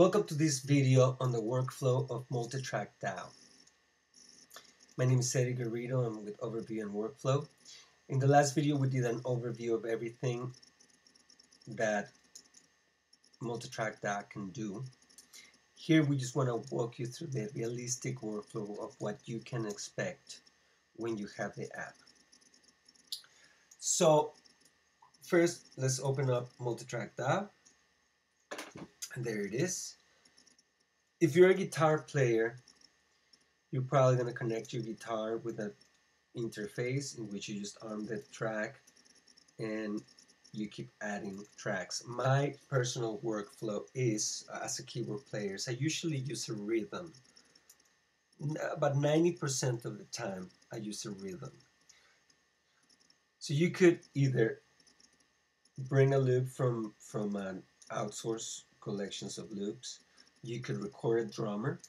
Welcome to this video on the workflow of Multitrack DAW. My name is Eddie Garrido, I'm with Overview and Workflow. In the last video we did an overview of everything that Multitrack DAW can do. Here we just want to walk you through the realistic workflow of what you can expect when you have the app. So first let's open up Multitrack DAW and there it is. If you're a guitar player, you're probably going to connect your guitar with an interface in which you just arm the track and you keep adding tracks. My personal workflow is, uh, as a keyboard player, I usually use a rhythm. About 90% of the time, I use a rhythm. So you could either bring a loop from, from an outsource collections of loops. You could record a drummer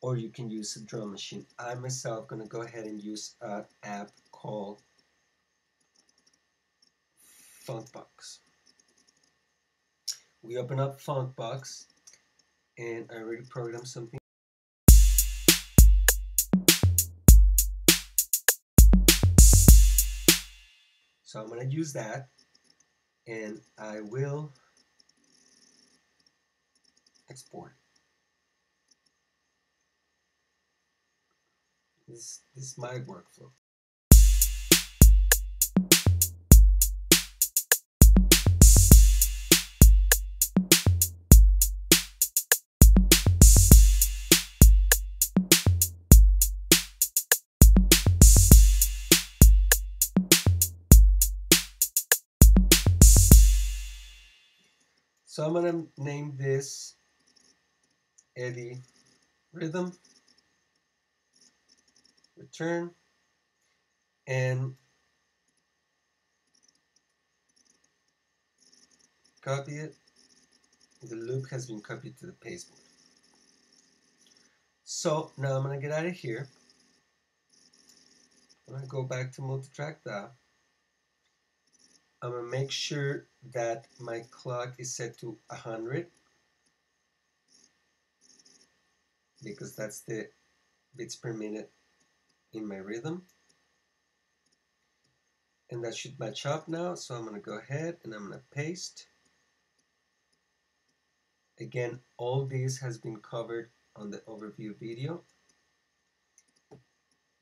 or you can use a drum machine. I myself going to go ahead and use an app called Funkbox. We open up Funkbox and I already programmed something. So I'm going to use that and I will export. This, this is my workflow. So I'm going to name this Eddie rhythm, return, and copy it. The loop has been copied to the pasteboard. So now I'm going to get out of here. I'm going to go back to multitrack DAW. I'm going to make sure that my clock is set to 100 because that's the beats per minute in my rhythm. And that should match up now so I'm gonna go ahead and I'm gonna paste. Again all this has been covered on the overview video.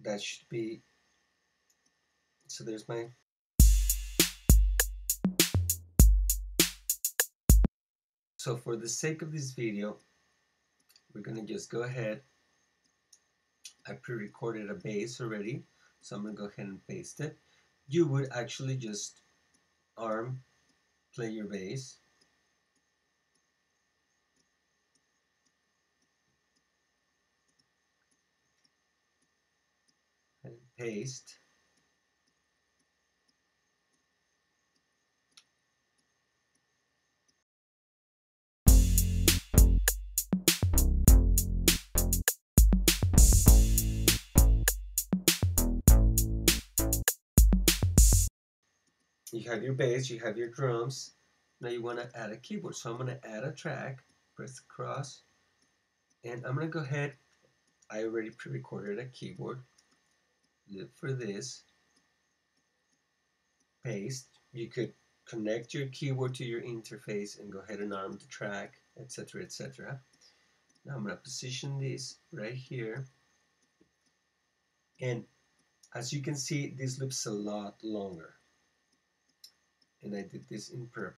That should be so there's my so for the sake of this video we're going to just go ahead. I pre-recorded a bass already, so I'm going to go ahead and paste it. You would actually just arm play your bass. And paste. You have your bass, you have your drums. Now you want to add a keyboard. So I'm going to add a track, press cross, and I'm going to go ahead. I already pre-recorded a keyboard. Look for this. Paste. You could connect your keyboard to your interface and go ahead and arm the track, etc., etc. Now I'm going to position this right here. And as you can see, this looks a lot longer and I did this in purple.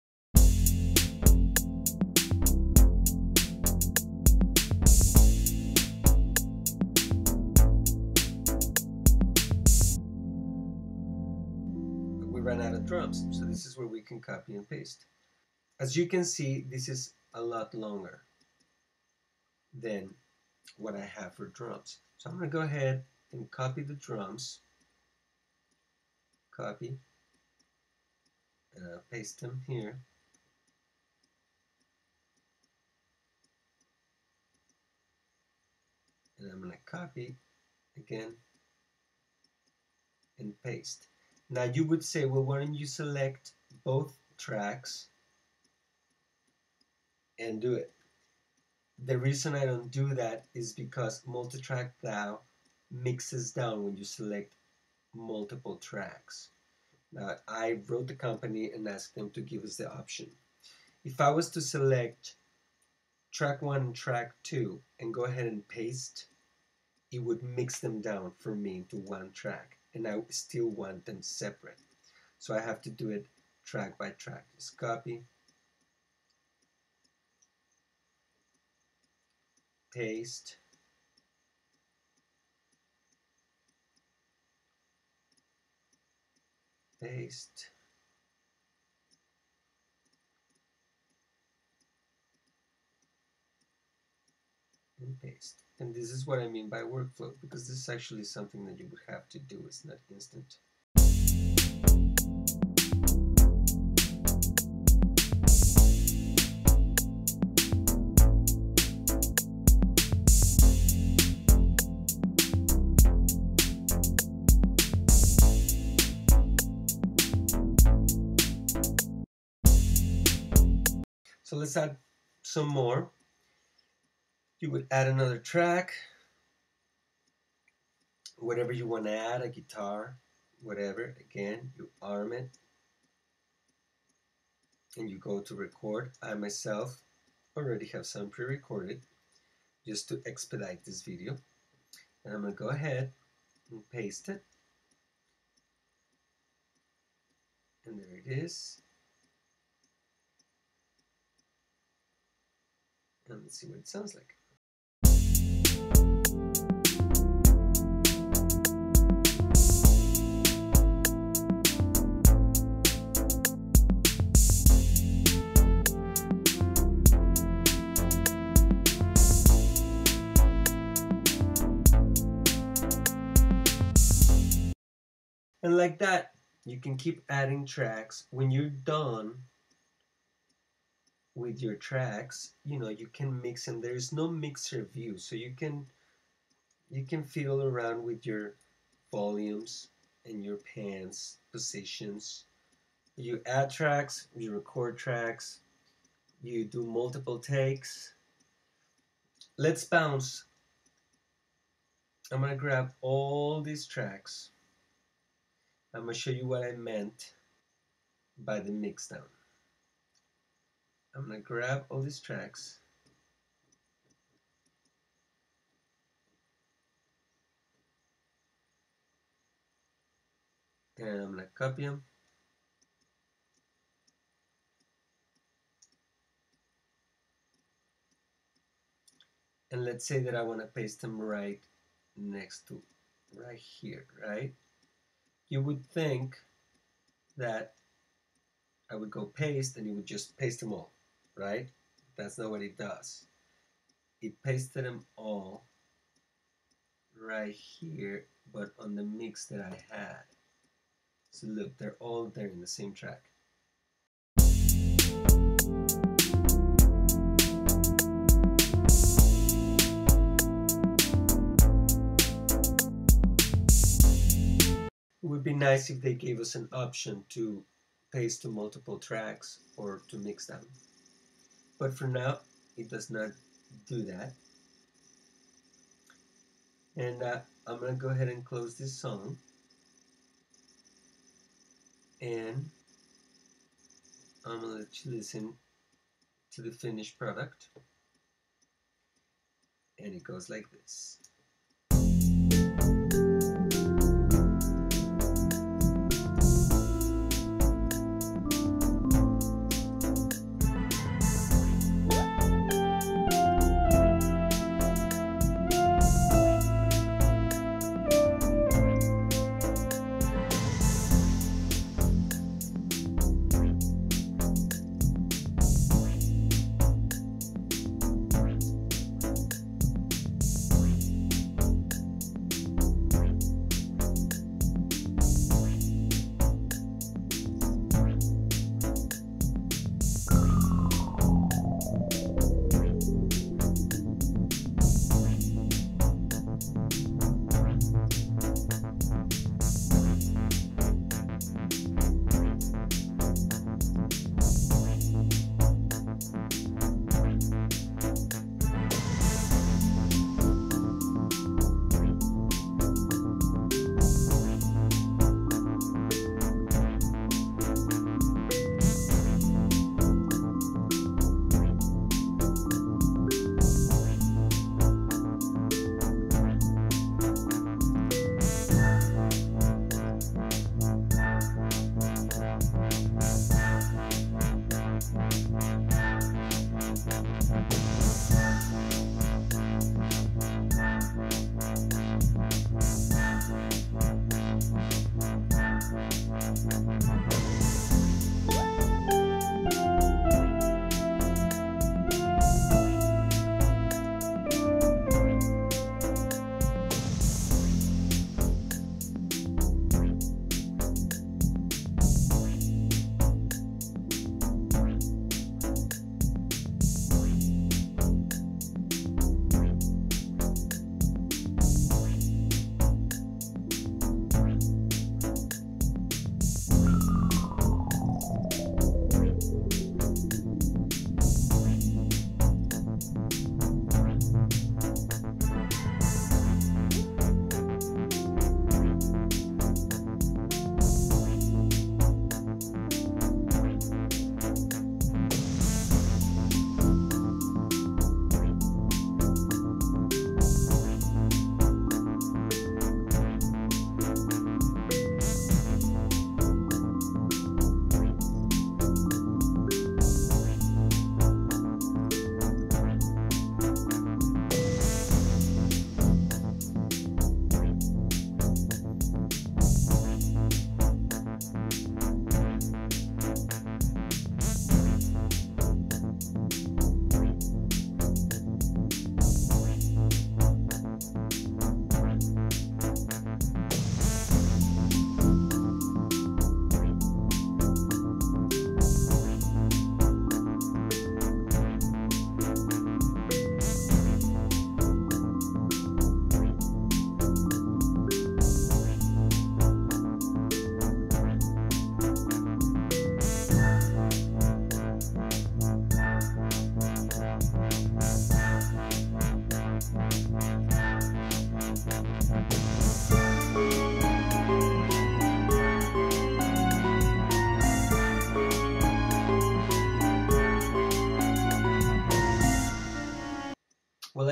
We ran out of drums, so this is where we can copy and paste. As you can see, this is a lot longer than what I have for drums. So I'm going to go ahead and copy the drums. Copy uh, paste them here. And I'm going to copy again and paste. Now you would say, well, why don't you select both tracks and do it? the reason I don't do that is because multitrack DAW mixes down when you select multiple tracks. I wrote the company and asked them to give us the option. If I was to select track one and track two and go ahead and paste, it would mix them down for me into one track and I still want them separate. So I have to do it track by track. Just copy, paste, paste, and paste. And this is what I mean by workflow, because this is actually something that you would have to do. It's not instant. So let's add some more you would add another track, whatever you want to add, a guitar, whatever. Again, you arm it and you go to record. I myself already have some pre-recorded just to expedite this video. And I'm going to go ahead and paste it. And there it is. And let's see what it sounds like. And like that, you can keep adding tracks. When you're done with your tracks, you know, you can mix them. There is no mixer view, so you can you can fiddle around with your volumes and your pans positions. You add tracks, you record tracks, you do multiple takes. Let's bounce. I'm gonna grab all these tracks I'm to show you what I meant by the mix down. I'm going to grab all these tracks. And I'm to copy them and let's say that I want to paste them right next to right here right? You would think that I would go paste and it would just paste them all, right? That's not what it does. It pasted them all right here, but on the mix that I had. So look, they're all there in the same track. It would be nice if they gave us an option to paste to multiple tracks or to mix them. But for now, it does not do that. And uh, I'm going to go ahead and close this song. And I'm to let you listen to the finished product. And it goes like this.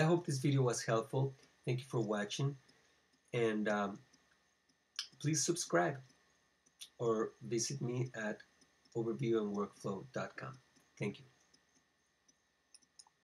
I hope this video was helpful. Thank you for watching. And um, please subscribe or visit me at overviewandworkflow.com. Thank you.